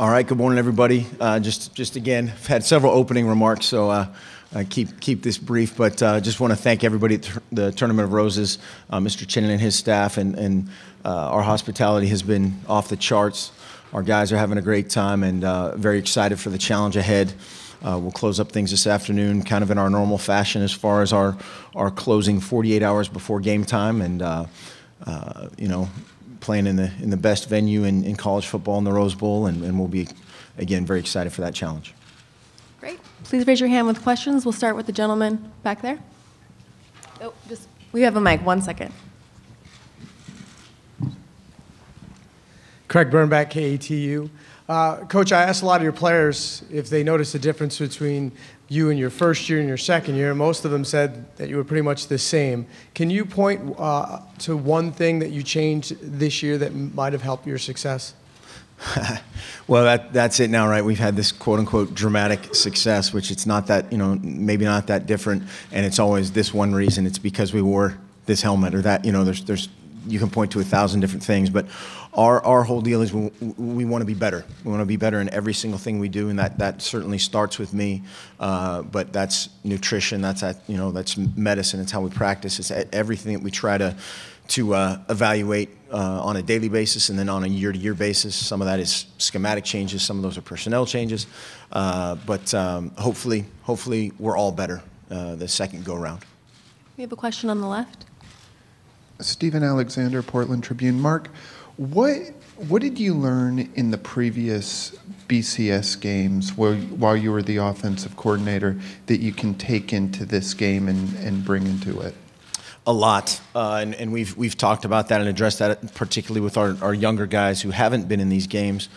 All right. Good morning, everybody. Uh, just just again, I've had several opening remarks, so uh, I keep keep this brief. But uh, just wanna thank everybody at the Tournament of Roses, uh, Mr. Chinen and his staff, and and our hospitality has been off the charts. Our guys are having a great time and very excited for the challenge ahead. We'll close up things this afternoon, kind of in our normal fashion as far as our closing 48 hours before game time and, you know, playing in the in the best venue in in college football in the Rose Bowl, and and we'll be, again, very excited for that challenge. Great. Please raise your hand with questions. We'll start with the gentleman back there. Oh, just, we have a mic. One second. Craig Birnbach, uh, KATU. Coach, I asked a lot of your players if they noticed a difference between you in your first year and your second year. Most of them said that you were pretty much the same. Can you point uh, to one thing that you changed this year that might have helped your success? Well, that, that's it now, right? We've had this quote-unquote dramatic success, which it's not that, you know, maybe not that different, and it's always this one reason. It's because we wore this helmet or that. You know, there's, there's you can point to a 1,000 different things, but our our whole deal is we we wanna be better. We wanna be better in every single thing we do, and that that certainly starts with me. Uh, but that's nutrition, that's at, you know, that's medicine. It's how we practice. It's everything that we try to to uh, evaluate uh, on a daily basis and then on a year-to-year basis. Some of that is schematic changes, some of those are personnel changes. But um, hopefully hopefully we're all better the second go around. We have a question on the left. Steven Alexander, Portland Tribune. Mark, what what did you learn in the previous BCS games while you were the offensive coordinator that you can take into this game and and bring into it? A lot. Uh, and we've we've talked about that and addressed that particularly with our, our younger guys who haven't been in these games.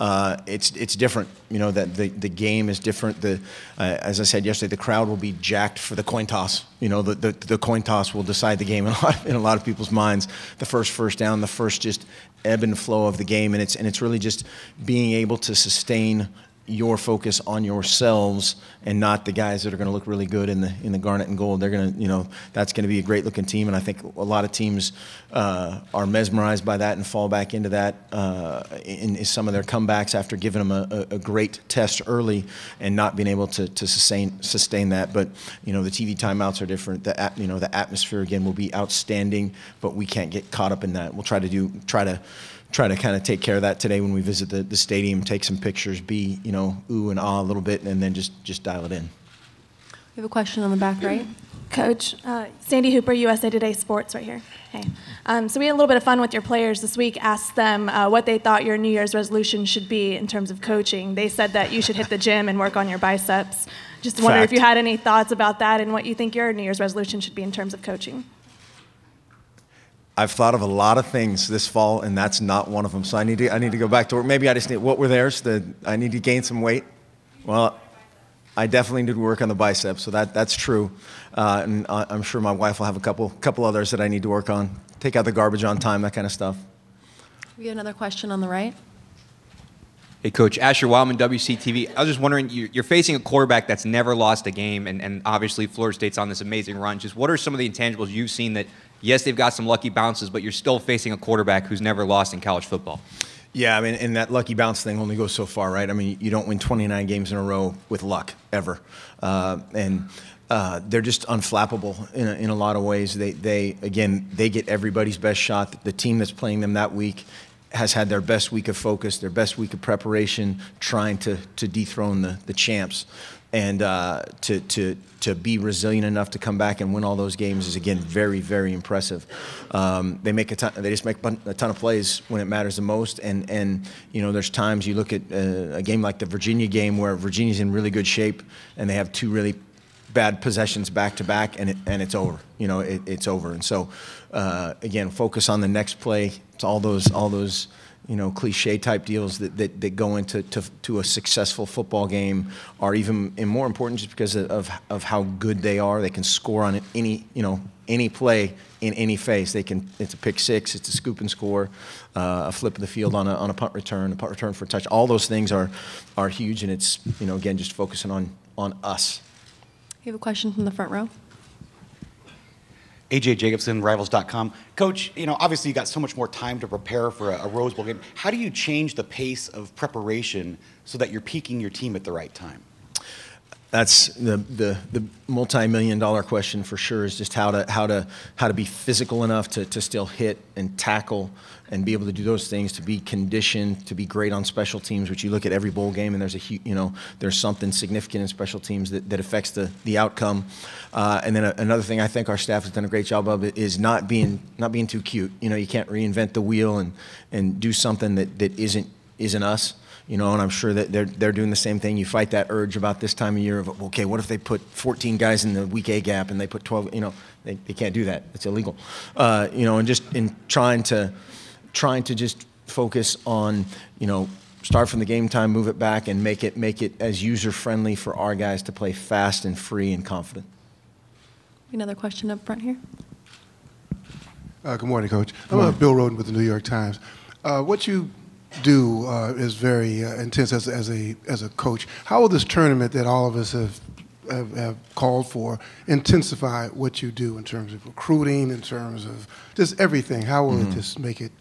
Uh, it's it's different. You know, that the the game is different. The uh, As I said yesterday, the crowd will be jacked for the coin toss. You know, the the coin toss will decide the game in a lot of people's minds. The first first down, the first just ebb and flow of the game, and it's and it's really just being able to sustain your focus on yourselves and not the guys that are gonna look really good in the in the garnet and gold. They're gonna, you know, that's gonna be a great-looking team, and I think a lot of teams uh, are mesmerized by that and fall back into that uh, in some of their comebacks after giving them a great test early and not being able to to sustain sustain that. But you know, the TV timeouts are different. The You know, the atmosphere again will be outstanding, but we can't get caught up in that. We'll try to do try to kinda take care of that today when we visit the the stadium, take some pictures, be, you know, ooh and ah a little bit, and then just just dial it in. We have a question on the back right. Coach, uh, Sandy Hooper, USA Today Sports right here. Hey. Um, so we had a little bit of fun with your players this week, asked them uh, what they thought your New Year's resolution should be in terms of coaching. They said that you should hit the gym and work on your biceps. Just wondering. Fact if you had any thoughts about that and what you think your New Year's resolution should be in terms of coaching. I've thought of a lot of things this fall, and that's not one of them. So I need to I need to go back to work. Maybe I just need. What were theirs? I need to gain some weight? Well, I definitely need to work on the biceps, so that, that's true. Uh, and I'm sure my wife will have a couple couple others that I need to work on. Take out the garbage on time, that kind of stuff. We have another question on the right. Hey, Coach. Asher Wildman, WCTV. I was just wondering, you're facing a quarterback that's never lost a game, and and obviously Florida State's on this amazing run. Just what are some of the intangibles you've seen that, yes, they've got some lucky bounces, but you're still facing a quarterback who's never lost in college football? Yeah, I mean, and that lucky bounce thing only goes so far, right? I mean, you don't win 29 games in a row with luck, ever. Uh, and uh, they're just unflappable in a lot of ways. They, They again they get everybody's best shot. The team that's playing them that week has had their best week of focus, their best week of preparation, trying to to dethrone the the champs. And uh, to to, to be resilient enough to come back and win all those games is, again, very very impressive. They make a ton, they just make a ton of plays when it matters the most. And you know, there's times you look at a game like the Virginia game where Virginia's in really good shape, and they have two really bad possessions back to back, and and it's over. You know, it's over. And so, uh, again, focus on the next play. It's all those all those you know, cliché type deals that that go into to a successful football game are even more important just because of of how good they are. They can score on any, you know, any play in any phase. They can it's a pick six, it's a scoop and score, a flip of the field on a punt return, a punt return for a touch. All those things are are huge, and it's, you know, again, just focusing on on us. We have a question from the front row. AJ Jacobson, Rivals.com. Coach, you know, obviously you got so much more time to prepare for a, a Rose Bowl game. How do you change the pace of preparation so that you're peaking your team at the right time? That's the, the, the multi-million dollar question for sure is just how to, how to, how to be physical enough to, to still hit and tackle and be able to do those things, to be conditioned, to be great on special teams, which you look at every bowl game and there's a, you know, there's something significant in special teams that, that affects the, the outcome. Uh, and then a, another thing I think our staff has done a great job of is not being, not being too cute. You know, you can't reinvent the wheel and, and do something that, that isn't, isn't us you know, and I'm sure that they're, they're doing the same thing. You fight that urge about this time of year of, okay, what if they put 14 guys in the weak A gap and they put 12, you know, they, they can't do that. It's illegal. Uh, you know, and just in trying to, trying to just focus on, you know, start from the game time, move it back, and make it, make it as user-friendly for our guys to play fast and free and confident. Another question up front here. Uh, good morning, Coach. I'm uh, Bill Rhoden with the New York Times. Uh, what you do uh, is very uh, intense as, as a as a coach. How will this tournament that all of us have, have have called for intensify what you do in terms of recruiting, in terms of just everything? How will it just make it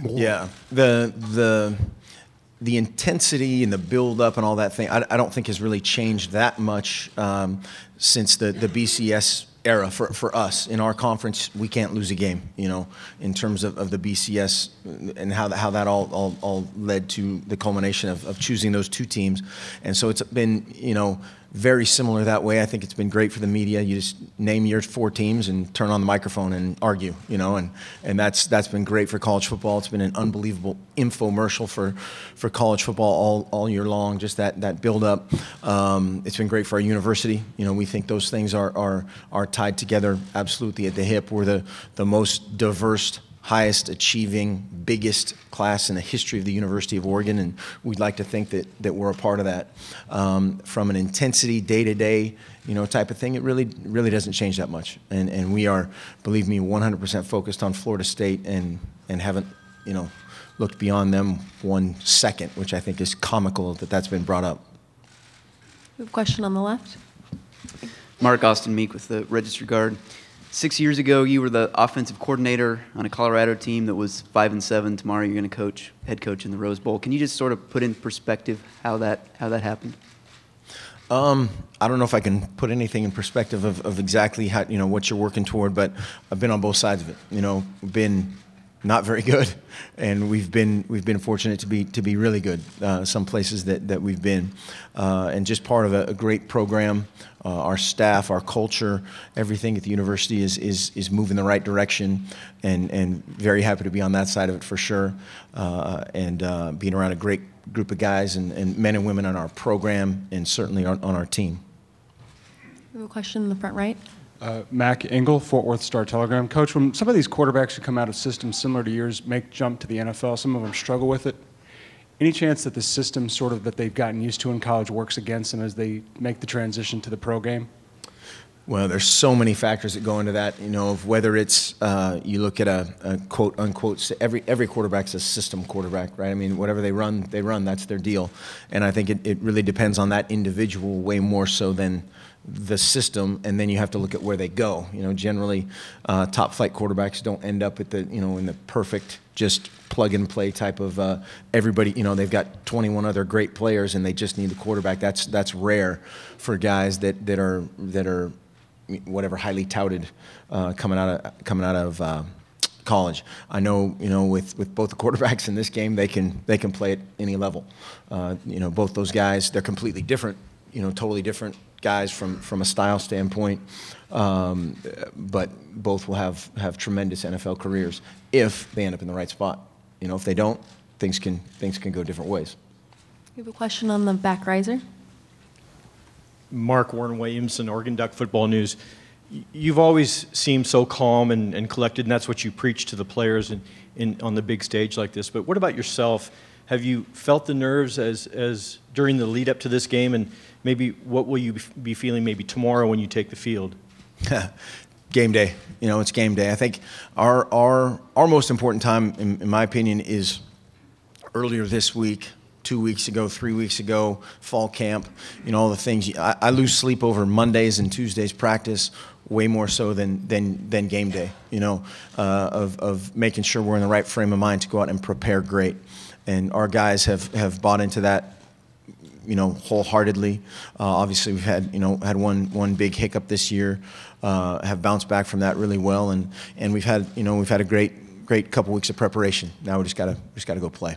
more? Yeah, the the the intensity and the build up and all that thing, I, I don't think has really changed that much um, since the the BCS era for, for us in our conference. We can't lose a game, you know, in terms of, of the BCS and how that, how that all, all, all led to the culmination of, of choosing those two teams. And so it's been, you know, very similar that way. I think it's been great for the media. You just name your four teams and turn on the microphone and argue, you know, and, and that's that's been great for college football. It's been an unbelievable infomercial for, for college football all, all year long. Just that that build up. Um, it's been great for our university. You know, we think those things are are are tied together absolutely at the hip. We're the the most diverse highest achieving, biggest class in the history of the University of Oregon, and we'd like to think that, that we're a part of that. Um, from an intensity, day to day, you know, type of thing, it really really doesn't change that much. And and we are, believe me, 100% focused on Florida State, and and haven't, you know, looked beyond them one second, which I think is comical that that's been brought up. We have a question on the left. Mark Austin Meek with the Register Guard. Six years ago, you were the offensive coordinator on a Colorado team that was five and seven. Tomorrow, you're going to coach, head coach in the Rose Bowl. Can you just sort of put in perspective how that how that happened? Um, I don't know if I can put anything in perspective of, of exactly how you know what you're working toward, but I've been on both sides of it. You know, been not very good, and we've been we've been fortunate to be to be really good. Uh, some places that, that we've been, uh, and just part of a, a great program. Uh, our staff, our culture, everything at the university is is is moving the right direction, and and very happy to be on that side of it for sure, uh, and uh, being around a great group of guys and, and men and women on our program, and certainly on, on our team. We have a question in the front right. Uh, Mac Engel, Fort Worth Star Telegram. Coach, when some of these quarterbacks who come out of systems similar to yours make jump to the NFL, some of them struggle with it. Any chance that the system sort of that they've gotten used to in college works against them as they make the transition to the pro game? Well, there's so many factors that go into that. You know, of whether it's uh, you look at a, a quote unquote every every quarterback's a system quarterback, right? I mean, whatever they run, they run. That's their deal, and I think it, it really depends on that individual way more so than the system. And then you have to look at where they go. You know, generally, uh, top flight quarterbacks don't end up at the you know in the perfect just plug and play type of uh, everybody. You know, they've got 21 other great players, and they just need the quarterback. That's that's rare for guys that that are that are whatever highly touted uh, coming out of coming out of uh, college. I know you know with, with both the quarterbacks in this game, they can they can play at any level. Uh, you know, both those guys, they're completely different. You know, totally different guys from from a style standpoint. Um, but both will have have tremendous NFL careers if they end up in the right spot. You know, if they don't, things can things can go different ways. We have a question on the back riser. Mark Warren Williamson, Oregon Duck Football News. You've always seemed so calm and, and collected, and that's what you preach to the players in, in, on the big stage like this. But what about yourself? Have you felt the nerves as, as during the lead up to this game, and maybe what will you be feeling maybe tomorrow when you take the field? game day. You know, it's game day. I think our our our most important time, in, in my opinion, is earlier this week two weeks ago, three weeks ago, fall camp, you know, all the things. I, I lose sleep over Mondays and Tuesdays practice way more so than, than, than game day, you know, uh, of, of making sure we're in the right frame of mind to go out and prepare great. And our guys have, have bought into that you know, wholeheartedly. Uh, obviously, we've had, you know, had one, one big hiccup this year, uh, have bounced back from that really well, and, and we've had, you know, we've had a great, great couple weeks of preparation. Now we just gotta, just gotta go play.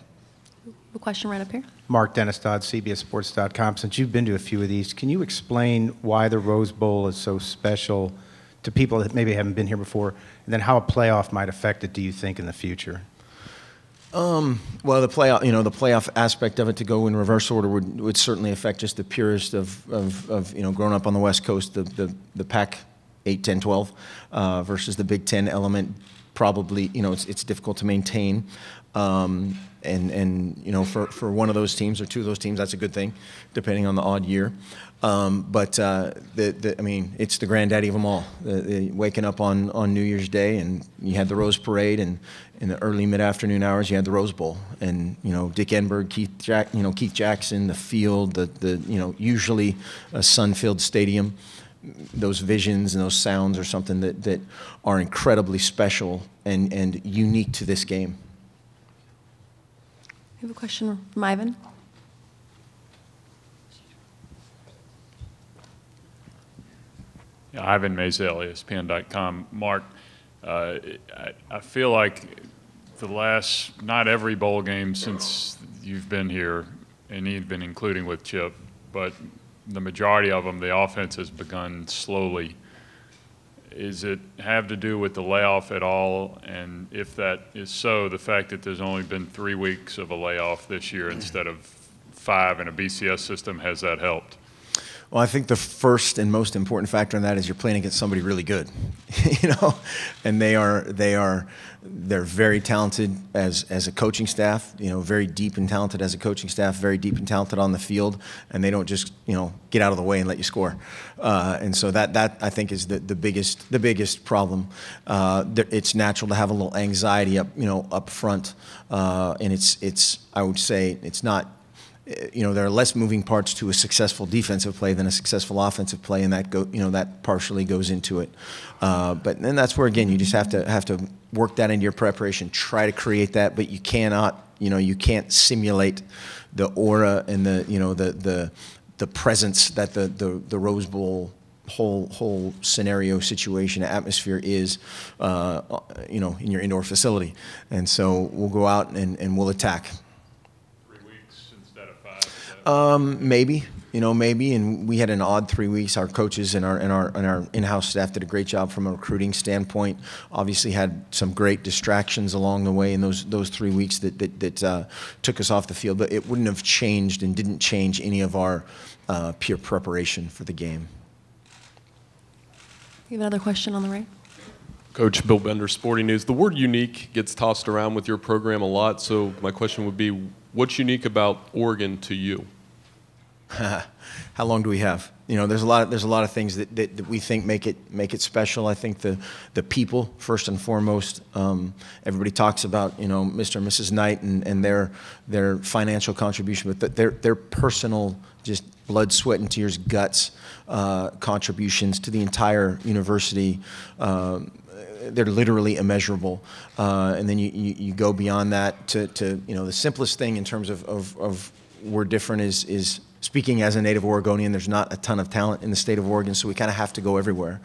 A question right up here. Mark Dennis Dodd, CBSSports.com. Since you've been to a few of these, can you explain why the Rose Bowl is so special to people that maybe haven't been here before, and then how a playoff might affect it? Do you think in the future? Um, well, the playoff, you know, the playoff aspect of it to go in reverse order would, would certainly affect just the purest of, of, of you know, growing up on the West Coast, the, the, the Pac 8, 10, 12 uh, versus the Big Ten element. Probably, you know, it's, it's difficult to maintain. Um, and, and, you know, for, for one of those teams or two of those teams, that's a good thing, depending on the odd year. Um, but uh, the, the, I mean, it's the granddaddy of them all. The, the waking up on, on New Year's Day, and you had the Rose Parade, and in the early mid-afternoon hours, you had the Rose Bowl, and you know Dick Enberg, Keith Jack, you know Keith Jackson, the field, the, the you know usually a sun-filled stadium. Those visions and those sounds are something that, that are incredibly special and, and unique to this game. We have a question from Ivan. Ivan Maisel, ESPN.com. Mark, uh, I, I feel like the last, not every bowl game since you've been here, and even including with Chip, but the majority of them, the offense has begun slowly. Is it have to do with the layoff at all? And if that is so, the fact that there's only been three weeks of a layoff this year instead of five in a BCS system, has that helped? Well, I think the first and most important factor in that is you're playing against somebody really good, you know, and they are they are they're very talented as as a coaching staff, you know, very deep and talented as a coaching staff, very deep and talented on the field, and they don't just you know get out of the way and let you score, uh, and so that that I think is the, the biggest the biggest problem. Uh, it's natural to have a little anxiety up you know up front, uh, and it's it's I would say it's not you know, there are less moving parts to a successful defensive play than a successful offensive play, and that go, you know, that partially goes into it. Uh, but then that's where again you just have to have to work that into your preparation. Try to create that, but you cannot, you know, you can't simulate the aura and the, you know, the the the presence that the the, the Rose Bowl whole whole scenario situation atmosphere is uh, you know in your indoor facility and so we'll go out and, and we'll attack um, maybe, you know, maybe. And we had an odd three weeks. Our coaches and our and our and our in-house staff did a great job from a recruiting standpoint. Obviously, had some great distractions along the way in those those three weeks that that, that uh, took us off the field. But it wouldn't have changed and didn't change any of our uh, pure preparation for the game. You have another question on the right. Coach Bill Bender, Sporting News. The word unique gets tossed around with your program a lot. So my question would be, what's unique about Oregon to you? how long do we have? You know, there's a lot. Of, there's a lot of things that, that, that, we think make it make it special. I think the the people first and foremost. Um, everybody talks about you know Mr. and Mrs. Knight and, and their their financial contribution, but their their personal just blood, sweat, and tears, guts uh, contributions to the entire university. Um, they're literally immeasurable. Uh, and then you, you, you, go beyond that to, to, you know, the simplest thing in terms of, of, of we're different is, is speaking as a native Oregonian, there's not a ton of talent in the state of Oregon, so we kind of have to go everywhere.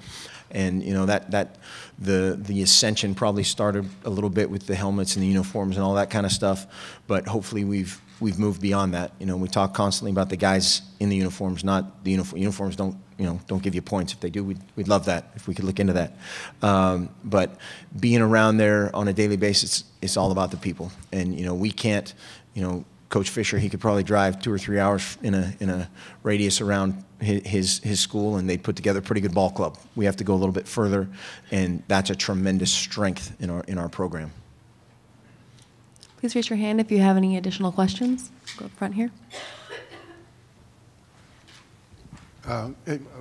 And you know that that the the ascension probably started a little bit with the helmets and the uniforms and all that kind of stuff, but hopefully we've we've moved beyond that. You know, we talk constantly about the guys in the uniforms, not the uniform. Uniforms don't you know don't give you points. If they do, we'd we'd love that if we could look into that. Um, but being around there on a daily basis, it's all about the people. And you know, we can't you know Coach Fisher, he could probably drive two or three hours in a in a radius around his his school, and they'd put together a pretty good ball club. We have to go a little bit further, and that's a tremendous strength in our in our program. Please raise your hand if you have any additional questions. Go up front here. Uh,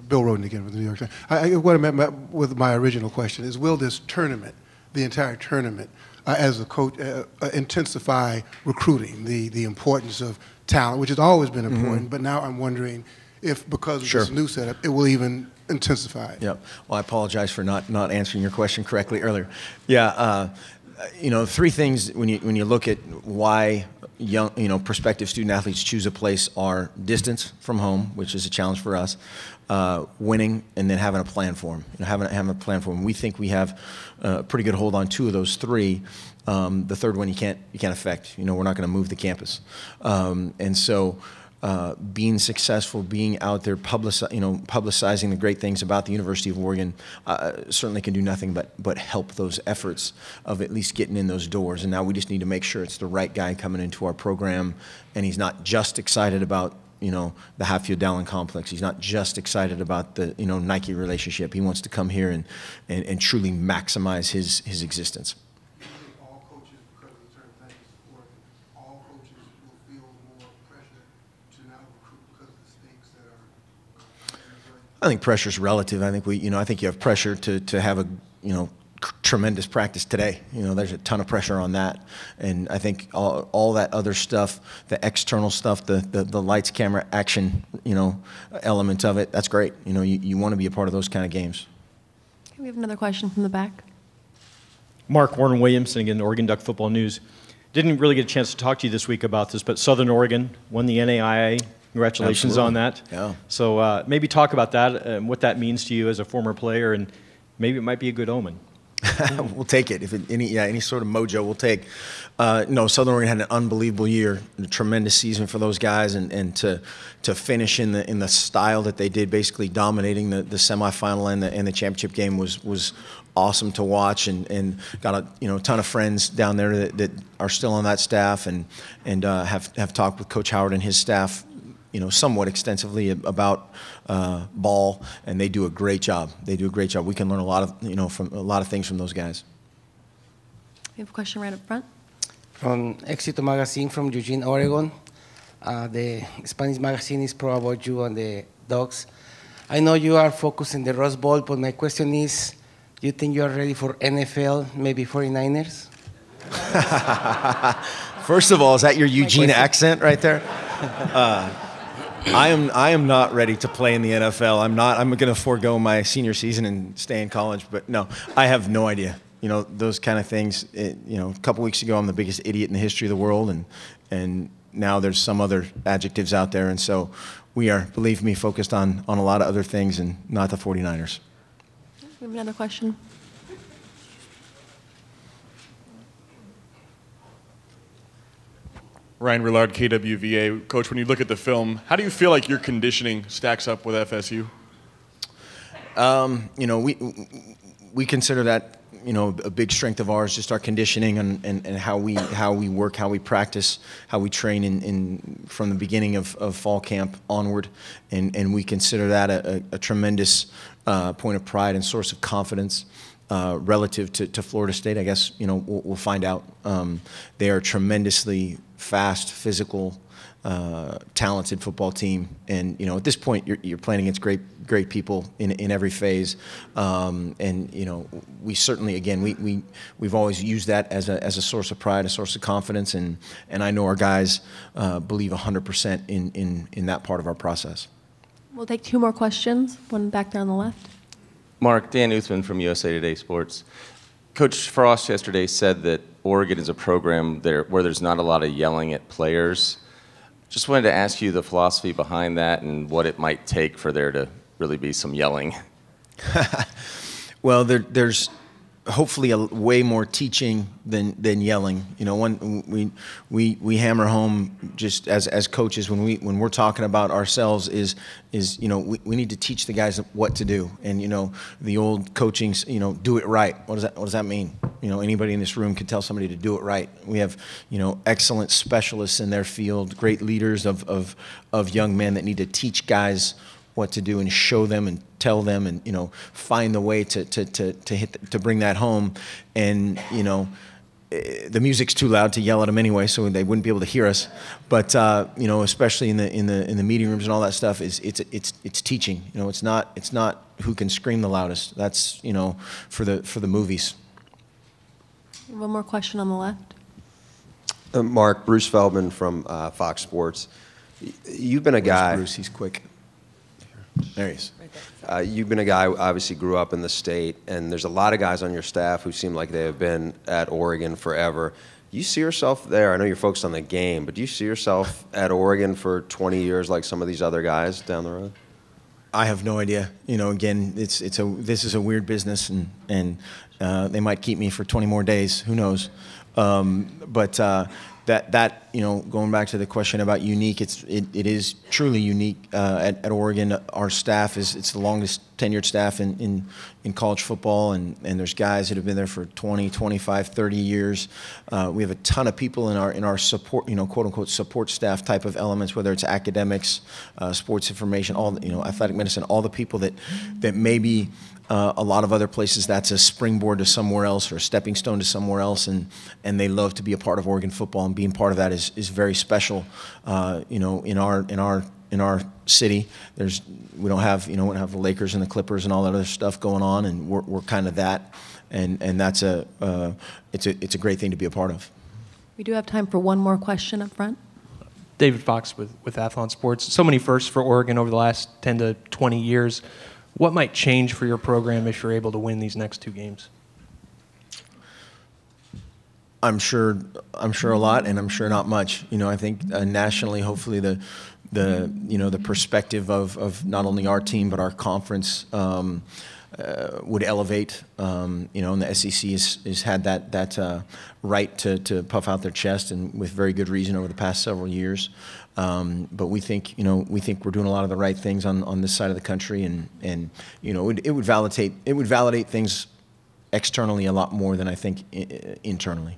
Bill Rhoden again with the New York Times. I, I, what I meant with my original question is, will this tournament the entire tournament uh, as a coach uh, uh, intensify recruiting, the, the importance of talent, which has always been important, but now I'm wondering if because of Sure. this new setup, it will even intensify. Yep. Well, I apologize for not, not answering your question correctly earlier. Yeah, uh, you know, three things when you, when you look at why young, you know, prospective student athletes choose a place are distance from home, which is a challenge for us, uh, winning, and then having a plan for them. You know, having, having a plan for them. We think we have uh, a pretty good hold on two of those three. Um, the third one you can't, you can't affect. You know, we're not going to move the campus. Um, and so, uh, being successful, being out there, publici- you know, publicizing the great things about the University of Oregon, uh, certainly can do nothing but but help those efforts of at least getting in those doors. And now we just need to make sure it's the right guy coming into our program, and he's not just excited about you know the Hatfield Dowlin complex. He's not just excited about the you know Nike relationship. He wants to come here and and, and truly maximize his his existence. all coaches, because of the term thank you support, all coaches will feel more pressure to now recruit because of the stakes that are. I think pressure is relative. I think we, you know, I think you have pressure to, to have a, you know, tremendous practice today. You know, there's a ton of pressure on that. And I think all, all that other stuff, the external stuff, the, the, the lights, camera, action, you know, element of it, that's great. You know, you, you want to be a part of those kind of games. Okay, we have another question from the back. Mark Warren Williamson, again, Oregon Duck Football News. Didn't really get a chance to talk to you this week about this, but Southern Oregon won the NAIA. Congratulations on that. Yeah. So uh, maybe talk about that and what that means to you as a former player, and maybe it might be a good omen. we'll take it. If it, any, yeah, any sort of mojo, we'll take. Uh, no, Southern Oregon had an unbelievable year, a tremendous season for those guys, and, and to to finish in the in the style that they did, basically dominating the, the semifinal and the and the championship game was was awesome to watch, and, and got a you know ton of friends down there that, that are still on that staff, and and uh, have have talked with Coach Howard and his staff you know, somewhat extensively about uh, ball, and they do a great job. They do a great job. We can learn a lot of, you know, from a lot of things from those guys. We have a question right up front. from Éxito Magazine from Eugene, Oregon. Uh, the Spanish magazine is pro about you and the dogs. I know you are focused in the Rose Bowl, but my question is, do you think you are ready for NFL, maybe 49ers? First of all, is that your Eugene accent right there? Uh, I am I am not ready to play in the NFL. I'm not. I'm going to forego my senior season and stay in college. But no, I have no idea. You know those kind of things. It, you know, a couple weeks ago, I'm the biggest idiot in the history of the world, and and now there's some other adjectives out there, and so we are, believe me, focused on on a lot of other things and not the 49ers. We have another question. Ryan Rillard, KWVA. Coach, when you look at the film, how do you feel like your conditioning stacks up with FSU? Um, you know, we we consider that you know a big strength of ours, just our conditioning and, and, and how we how we work, how we practice, how we train in, in from the beginning of, of fall camp onward, and and we consider that a, a, a tremendous uh, point of pride and source of confidence. Uh, relative to, to Florida State, I guess you know we'll, we'll find out. Um, they are tremendously fast, physical, uh, talented football team, and you know at this point you're, you're playing against great great people in, in every phase, um, and you know we certainly again we, we we've always used that as a, as a source of pride, a source of confidence, and and I know our guys uh, believe 100% in, in in that part of our process. We'll take two more questions. One back there on the left. Mark, Dan Uthman from USA Today Sports. Coach Frost yesterday said that Oregon is a program there where there's not a lot of yelling at players. Just wanted to ask you the philosophy behind that and what it might take for there to really be some yelling. Well, there, there's hopefully a way more teaching than, than yelling. You know, one we we we hammer home just as, as coaches when we when we're talking about ourselves is is you know we, we need to teach the guys what to do and you know the old coaching you know do it right. What does that what does that mean? You know, anybody in this room can tell somebody to do it right. We have you know excellent specialists in their field, great leaders of of of young men that need to teach guys what to do and show them and tell them and you know find the way to to to to hit the, to bring that home and you know eh, the music's too loud to yell at them anyway so they wouldn't be able to hear us but uh, you know especially in the in the in the meeting rooms and all that stuff is it's it's it's teaching you know it's not it's not who can scream the loudest that's you know for the for the movies One more question on the left. Uh, Mark, Bruce Feldman from uh, Fox Sports. You've been a Where's guy. Bruce? He's quick. There he is. Uh, you've been a guy who obviously grew up in the state, and there's a lot of guys on your staff who seem like they have been at Oregon forever. You see yourself there? I know you're focused on the game, but do you see yourself at Oregon for 20 years, like some of these other guys down the road? I have no idea. You know, again, it's it's a this is a weird business, and and uh, they might keep me for 20 more days. Who knows? Um, but uh, that that you know, going back to the question about unique, it's it, it is truly unique uh, at, at Oregon. Our staff is it's the longest tenured staff in, in in college football, and and there's guys that have been there for 20, 25, 30 years. Uh, we have a ton of people in our in our support, you know, quote unquote support staff type of elements, whether it's academics, uh, sports information, all you know, athletic medicine, all the people that that maybe uh, a lot of other places that's a springboard to somewhere else or a stepping stone to somewhere else, and and they love to be a part of Oregon football, and being part of that is is very special. Uh, you know, in our in our in our city, there's we don't have you know we don't have the Lakers and the Clippers and all that other stuff going on, and we're we're kind of that, and and that's a uh, it's a it's a great thing to be a part of. We do have time for one more question up front. David Fox with, with Athlon Sports. So many firsts for Oregon over the last 10 to 20 years. What might change for your program if you're able to win these next two games? I'm sure I'm sure a lot, and I'm sure not much. You know, I think uh, nationally, hopefully the the you know the perspective of of not only our team but our conference. Um, uh, would elevate, um, you know, and the SEC has, has had that that uh, right to, to puff out their chest, and with very good reason over the past several years. Um, but we think, you know, we think we're doing a lot of the right things on, on this side of the country, and and you know, it, it would validate it would validate things externally a lot more than I think internally.